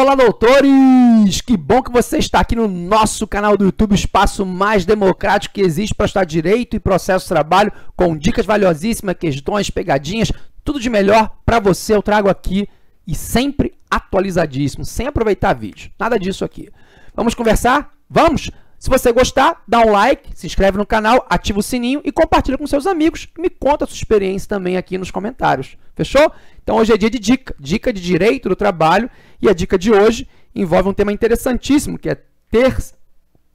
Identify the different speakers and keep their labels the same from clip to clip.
Speaker 1: Olá, doutores! Que bom que você está aqui no nosso canal do YouTube, espaço mais democrático que existe para estudar direito e processo de trabalho, com dicas valiosíssimas, questões, pegadinhas, tudo de melhor para você eu trago aqui e sempre atualizadíssimo, sem aproveitar vídeo. Nada disso aqui. Vamos conversar? Vamos? Se você gostar, dá um like, se inscreve no canal, ativa o sininho e compartilha com seus amigos. Me conta a sua experiência também aqui nos comentários. Fechou? Então hoje é dia de dica, dica de direito do trabalho. E a dica de hoje envolve um tema interessantíssimo, que é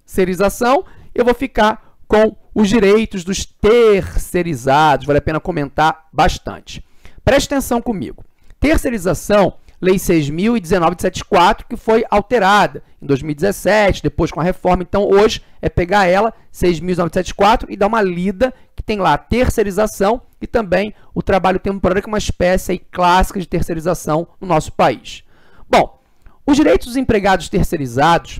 Speaker 1: terceirização. Eu vou ficar com os direitos dos terceirizados. Vale a pena comentar bastante. Preste atenção comigo. Terceirização Lei 6.019 de 74, que foi alterada em 2017, depois com a reforma. Então, hoje é pegar ela, 6.019 de 74, e dar uma lida, que tem lá a terceirização e também o trabalho temporário, que é uma espécie aí, clássica de terceirização no nosso país. Bom, os direitos dos empregados terceirizados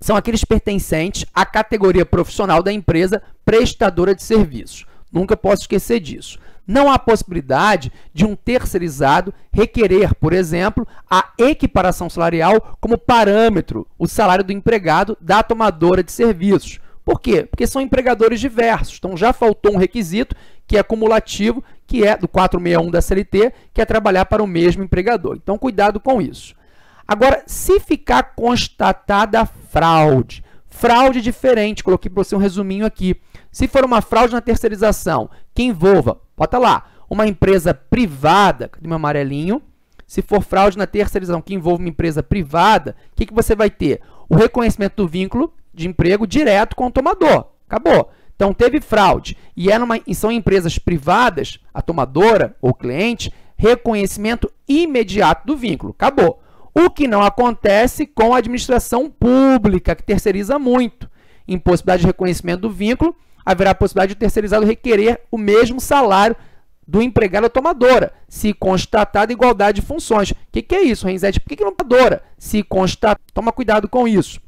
Speaker 1: são aqueles pertencentes à categoria profissional da empresa prestadora de serviços. Nunca posso esquecer disso não há possibilidade de um terceirizado requerer, por exemplo, a equiparação salarial como parâmetro, o salário do empregado da tomadora de serviços. Por quê? Porque são empregadores diversos. Então já faltou um requisito que é cumulativo, que é do 461 da CLT, que é trabalhar para o mesmo empregador. Então cuidado com isso. Agora, se ficar constatada fraude, fraude diferente, coloquei para você um resuminho aqui. Se for uma fraude na terceirização que envolva Bota lá, uma empresa privada, cadê meu amarelinho? Se for fraude na terceirização que envolve uma empresa privada, o que, que você vai ter? O reconhecimento do vínculo de emprego direto com o tomador. Acabou. Então, teve fraude e, é numa, e são empresas privadas, a tomadora ou cliente, reconhecimento imediato do vínculo. Acabou. O que não acontece com a administração pública, que terceiriza muito. Impossibilidade de reconhecimento do vínculo haverá a possibilidade de o terceirizado requerer o mesmo salário do empregado à tomadora, se constatada igualdade de funções. O que, que, é isso, Renzete? Por que, que não tomadora? Se constatar, toma cuidado com isso.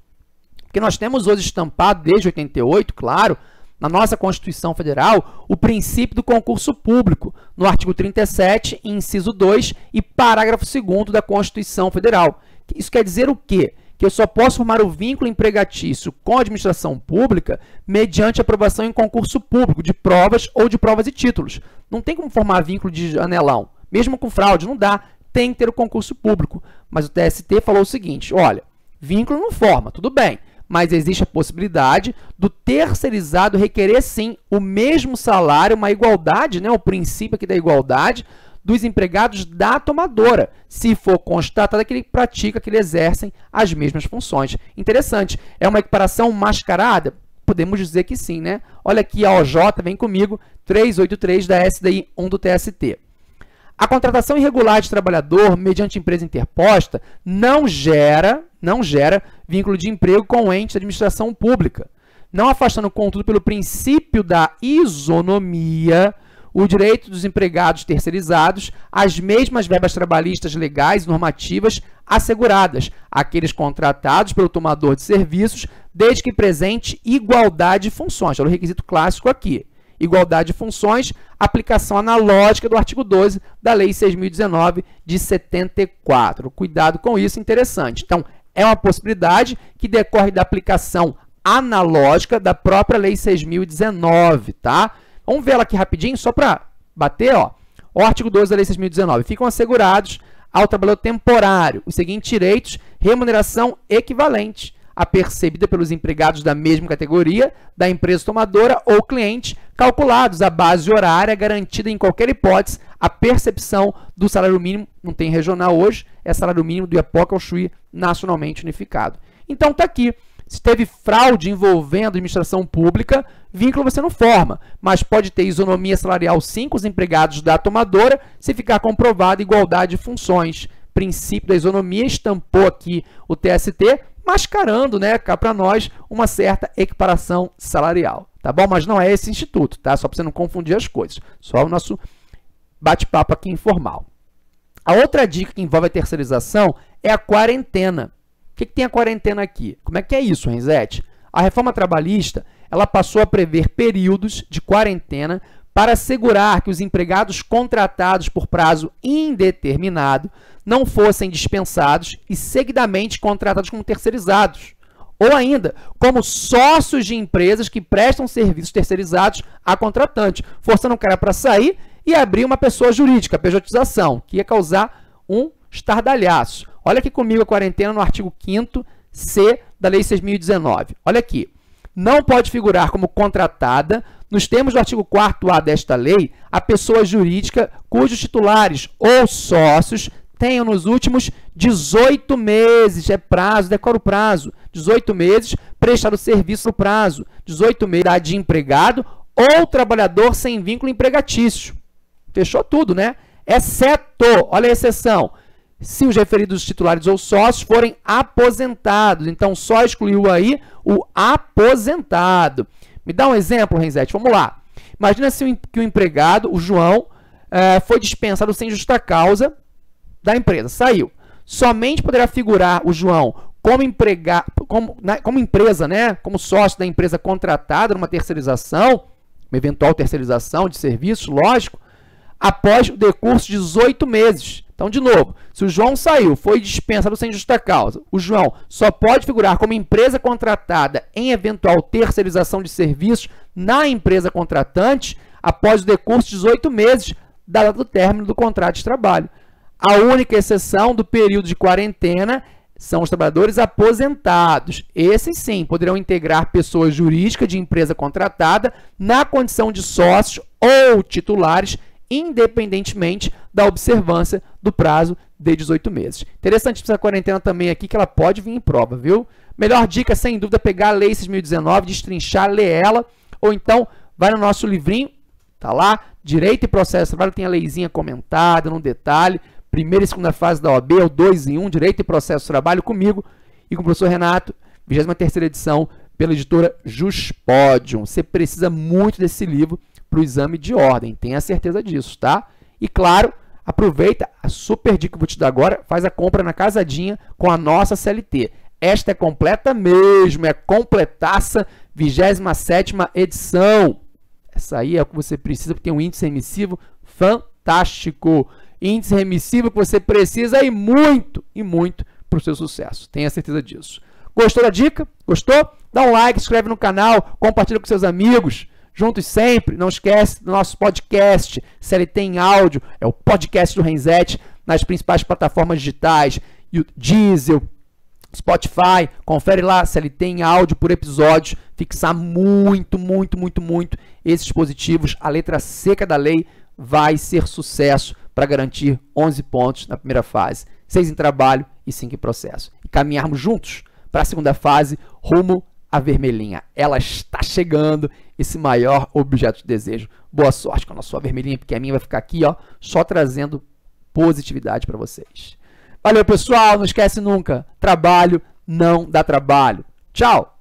Speaker 1: Porque nós temos hoje estampado, desde 88, claro, na nossa Constituição Federal, o princípio do concurso público, no artigo 37, inciso 2 e parágrafo 2 da Constituição Federal. Isso quer dizer o quê? Que eu só posso formar o vínculo empregatício com a administração pública mediante aprovação em concurso público de provas ou de provas e títulos. Não tem como formar vínculo de anelão. Mesmo com fraude, não dá. Tem que ter o concurso público. Mas o TST falou o seguinte, olha, vínculo não forma, tudo bem, mas existe a possibilidade do terceirizado requerer, sim, o mesmo salário, uma igualdade, né, o princípio aqui da igualdade, dos empregados da tomadora, se for constatado que ele pratica, que ele exercem as mesmas funções. Interessante. É uma equiparação mascarada? Podemos dizer que sim, né? Olha aqui a OJ, vem comigo, 383 da SDI 1 do TST. A contratação irregular de trabalhador mediante empresa interposta não gera, não gera vínculo de emprego com o ente da administração pública, não afastando, contudo, pelo princípio da isonomia o direito dos empregados terceirizados às mesmas verbas trabalhistas legais e normativas asseguradas àqueles contratados pelo tomador de serviços, desde que presente igualdade de funções. Olha o requisito clássico aqui. Igualdade de funções, aplicação analógica do artigo 12 da Lei 6.019 de 74. Cuidado com isso, interessante. Então, é uma possibilidade que decorre da aplicação analógica da própria Lei 6.019, tá? Vamos ver ela aqui rapidinho, só para bater, ó. O artigo 12 da Lei 6.019. Ficam assegurados ao trabalhador temporário os seguintes direitos: remuneração equivalente a percebida pelos empregados da mesma categoria da empresa tomadora ou cliente, calculados à base horária garantida em qualquer hipótese a percepção do salário mínimo, não tem regional hoje, é salário mínimo do IAPOC ao Chuí nacionalmente unificado. Então está aqui. Se teve fraude envolvendo administração pública, vínculo você não forma, mas pode ter isonomia salarial sim com os empregados da tomadora se ficar comprovada igualdade de funções. Princípio da isonomia estampou aqui o TST, mascarando, né, cá para nós, uma certa equiparação salarial, tá bom? Mas não é esse instituto, tá? Só para você não confundir as coisas. Só o nosso bate-papo aqui informal. A outra dica que envolve a terceirização é a quarentena. Que, que tem a quarentena aqui? Como é que é isso, Renzete? A reforma trabalhista ela passou a prever períodos de quarentena para assegurar que os empregados contratados por prazo indeterminado não fossem dispensados e seguidamente contratados como terceirizados, ou ainda como sócios de empresas que prestam serviços terceirizados a contratante, forçando o cara para sair e abrir uma pessoa jurídica, pejotização, que ia causar um estardalhaço. Olha aqui comigo a quarentena no artigo 5 C da Lei 6.019. Olha aqui. Não pode figurar como contratada, nos termos do artigo 4A desta lei, a pessoa jurídica cujos titulares ou sócios tenham nos últimos 18 meses, é prazo, decora o prazo, 18 meses prestado serviço no prazo, 18 meses de empregado ou trabalhador sem vínculo empregatício. Fechou tudo, né? Exceto, olha a exceção, se os referidos titulares ou sócios forem aposentados. Então, só excluiu aí o aposentado. Me dá um exemplo, Renzete. Vamos lá. Imagina se que o empregado, o João, é, foi dispensado sem justa causa da empresa, saiu. Somente poderá figurar o João como, emprega, como, né, como empresa, né, como sócio da empresa contratada numa terceirização, uma eventual terceirização de serviços, lógico, após o decurso de 18 meses. Então, de novo, se o João saiu, foi dispensado sem justa causa, o João só pode figurar como empresa contratada em eventual terceirização de serviços na empresa contratante após o decurso de 18 meses da data do término do contrato de trabalho. A única exceção do período de quarentena são os trabalhadores aposentados. Esses sim poderão integrar pessoa jurídica de empresa contratada na condição de sócios ou titulares independentemente da observância do prazo de 18 meses. Interessante essa quarentena também aqui, que ela pode vir em prova, viu? Melhor dica, sem dúvida, pegar a Lei 6.019, destrinchar, ler ela, ou então vai no nosso livrinho, tá lá, Direito e Processo Trabalho, tem a leizinha comentada, no detalhe, primeira e segunda fase da OAB, é o 2 em 1, Direito e Processo Trabalho, comigo e com o professor Renato, 23ª edição, pela editora Juspodium. Você precisa muito desse livro, para o exame de ordem. Tenha certeza disso, tá? E claro, aproveita a super dica que eu vou te dar agora, faz a compra na casadinha com a nossa CLT. Esta é completa mesmo, é completaça, 27 edição. Essa aí é o que você precisa, porque tem um índice remissivo fantástico. Índice remissivo que você precisa e muito, e muito para o seu sucesso. Tenha certeza disso. Gostou da dica? Gostou? Dá um like, inscreve no canal, compartilha com seus amigos juntos sempre. Não esquece do nosso podcast CLT em áudio, é o podcast do Renzetti nas principais plataformas digitais, Diesel, Spotify, confere lá CLT em áudio por episódio, fixar muito, muito, muito, muito esses dispositivos. A letra seca da lei vai ser sucesso para garantir 11 pontos na primeira fase, 6 em trabalho e 5 em processo. E caminharmos juntos para a segunda fase rumo à vermelhinha. Ela está chegando esse maior objeto de desejo. Boa sorte com a sua vermelhinha, porque a minha vai ficar aqui, ó, só trazendo positividade para vocês. Valeu, pessoal. Não esquece nunca, trabalho não dá trabalho. Tchau!